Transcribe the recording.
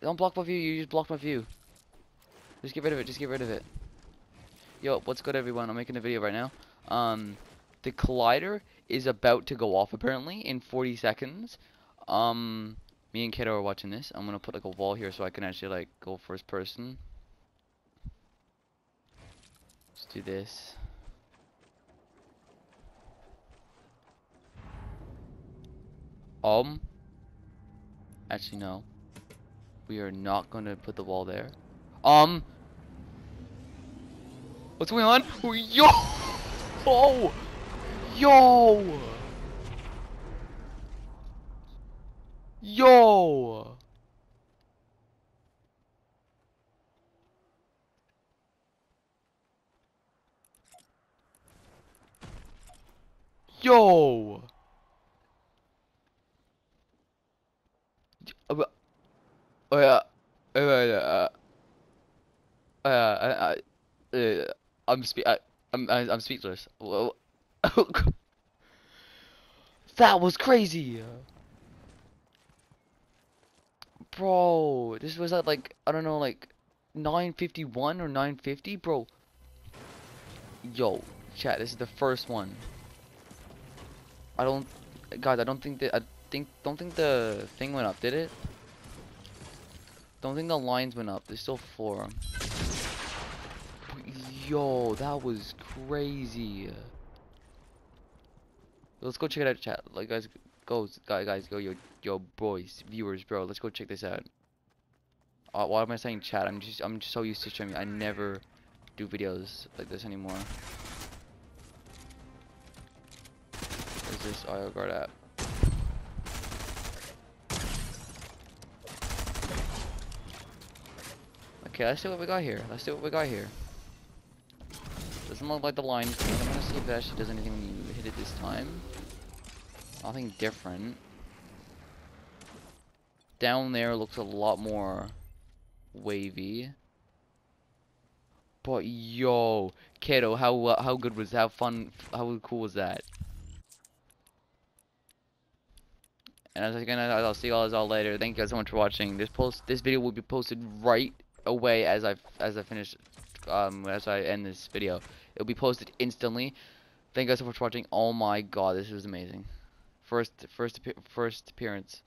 Don't block my view. You just blocked my view. Just get rid of it. Just get rid of it. Yo, what's good, everyone? I'm making a video right now. Um, the collider is about to go off apparently in 40 seconds. Um, me and Kato are watching this. I'm gonna put like a wall here so I can actually like go first person. Let's do this. Um. Actually, no. We are not gonna put the wall there. Um. What's going on? Yo! Oh! Yo! Yo! Yo! Uh, Oh yeah, uh, uh, uh, uh, uh, uh, I'm spe I, I'm I, I'm speechless. Whoa. that was crazy, bro. This was at like I don't know, like 9:51 or 9:50, bro. Yo, chat. This is the first one. I don't, guys. I don't think that I think don't think the thing went up, did it? Don't think the lines went up. There's still four. Yo, that was crazy. Let's go check it out, chat. Like, guys, go, guys, guys, go, yo, yo, boys, viewers, bro. Let's go check this out. Uh, why am I saying chat? I'm just, I'm just so used to streaming. I never do videos like this anymore. Is this IO guard app? Okay, let's see what we got here. Let's see what we got here. Doesn't look like the clean. I'm gonna see if it actually does anything when you hit it this time. Nothing different. Down there looks a lot more wavy. But yo, Kato, how uh, how good was how fun how cool was that? And as again, I'll see you guys all later. Thank you guys so much for watching. This post this video will be posted right away as I as I finish um as I end this video. It'll be posted instantly. Thank you guys so much for watching. Oh my god, this was amazing. First first first appearance.